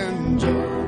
and joy.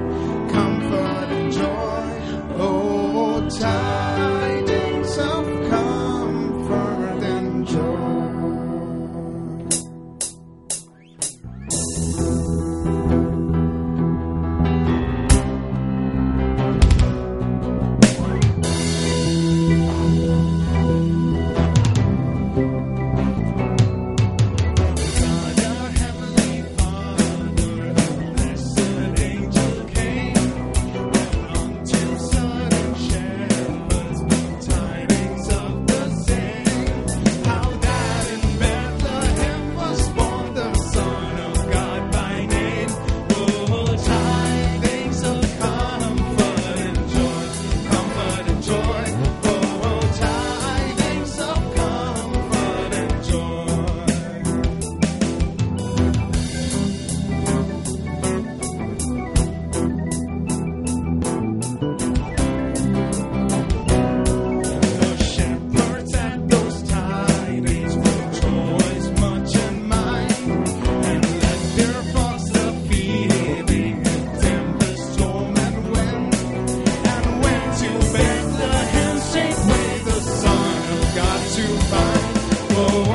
whoa.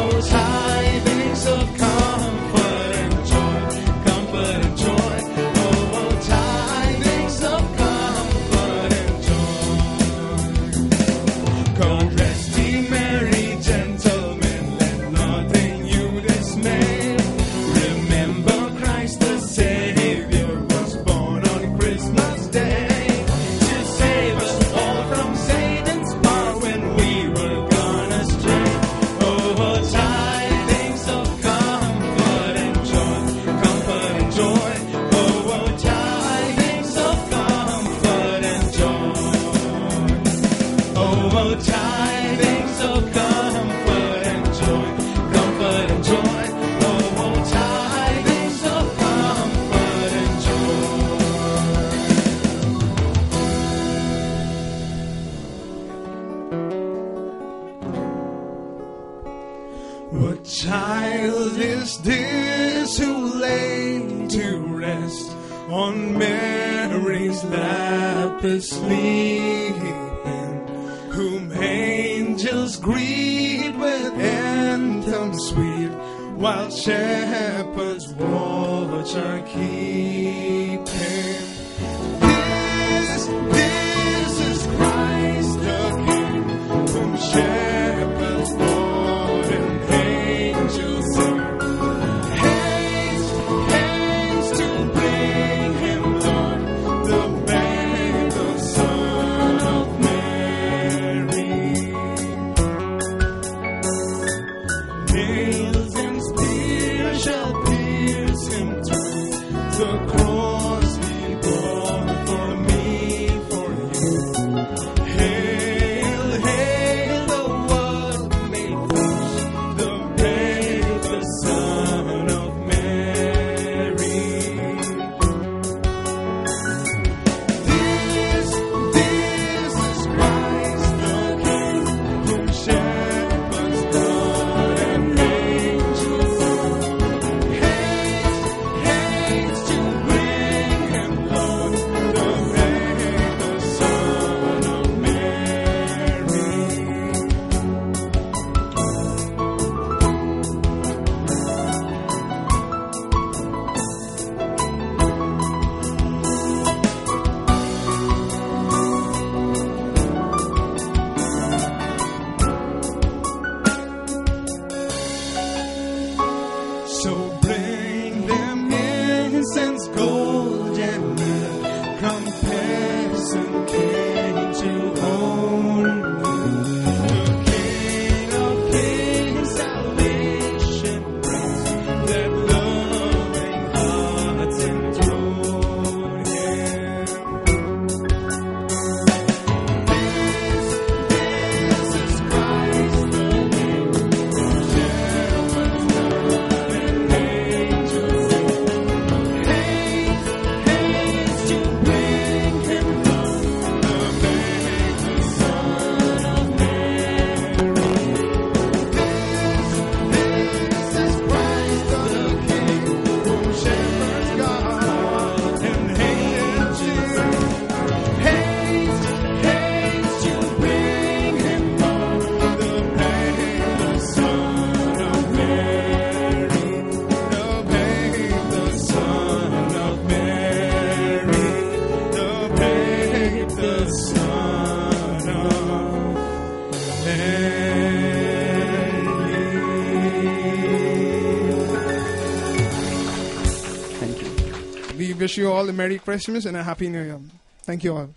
What child is this who laid to rest on Mary's lap asleep, whom angels greet with anthems sweet, while shepherds watch are keep? so blessed. wish you all a Merry Christmas and a Happy New Year. Thank you all.